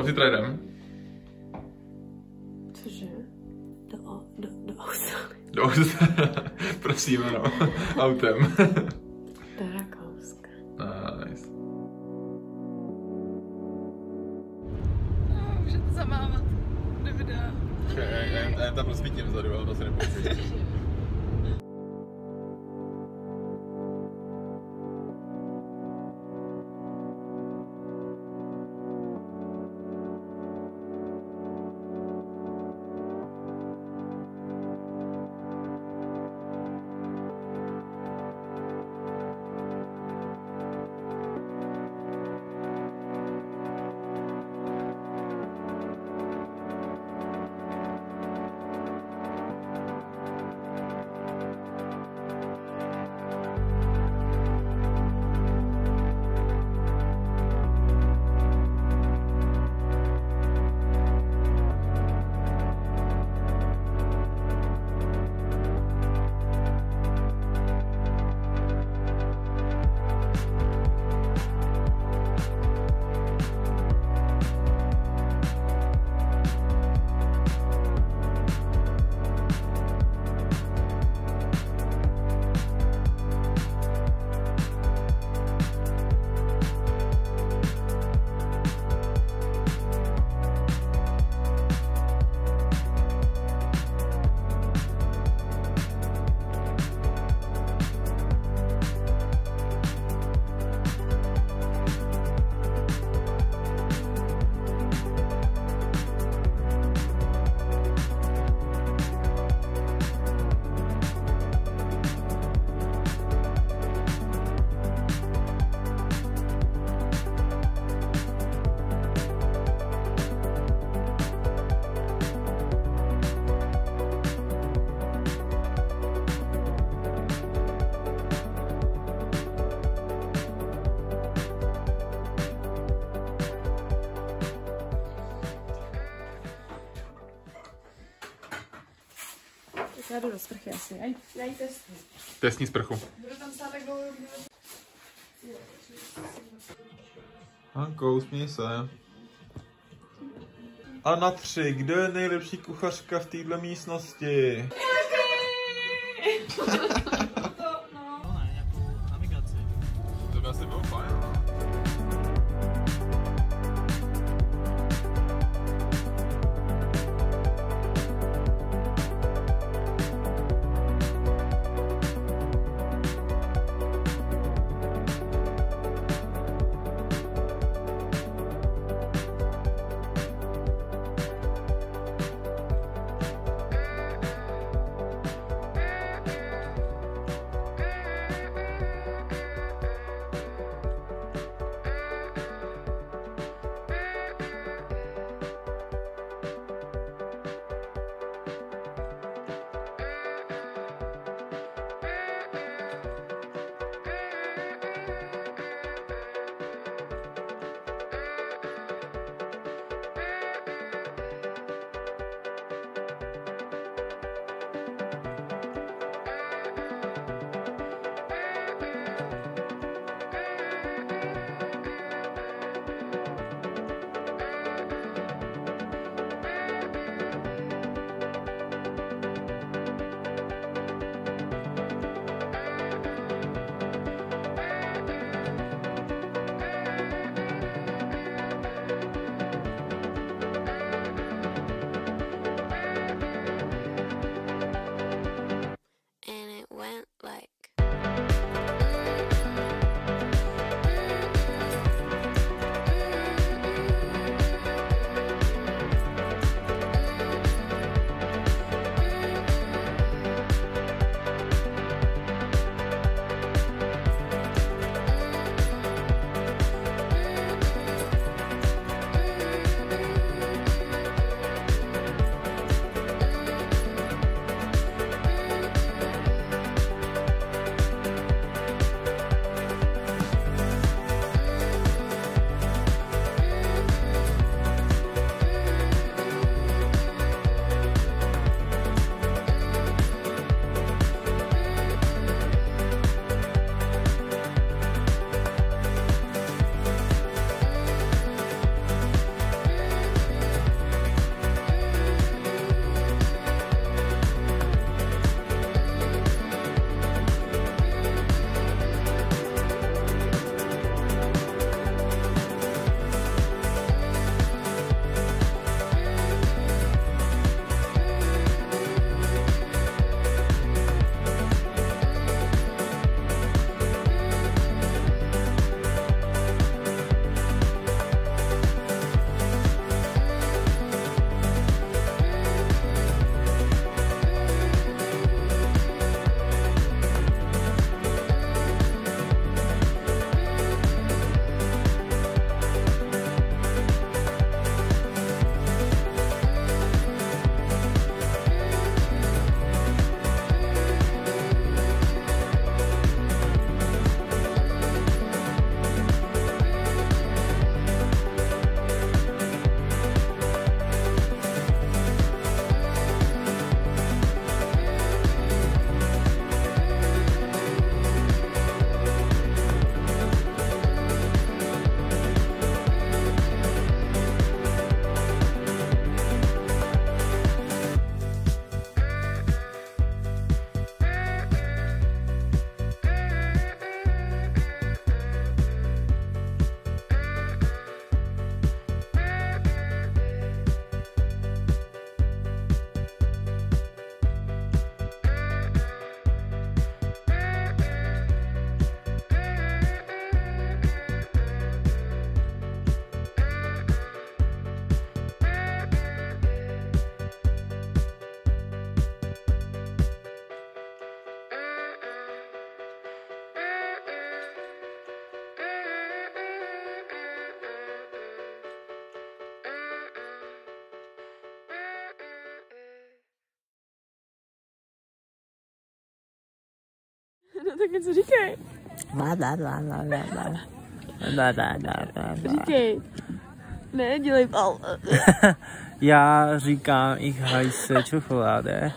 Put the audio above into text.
Kam zítra jdem? Cože? Do, do, do Austrálie. Do Austrálie. Prosím, ano. Autem. Do Rakouska. nice. Můžete zamávat do videa. Já, já tam rozsvítím vzadu, ale to se nepoužije. Já jdu do sprchy asi, aj? Daj testy. Testní sprchu. Budu tam stát tak dlouho, Hanko, usměj se. A na tři, kdo je nejlepší kuchařka v této místnosti? No tak něco říkej. La, la, la, la, la, la. La, la, la, la, la. Říkej. Ne, dělej pal. Já říkám, ich heiße Schokolade.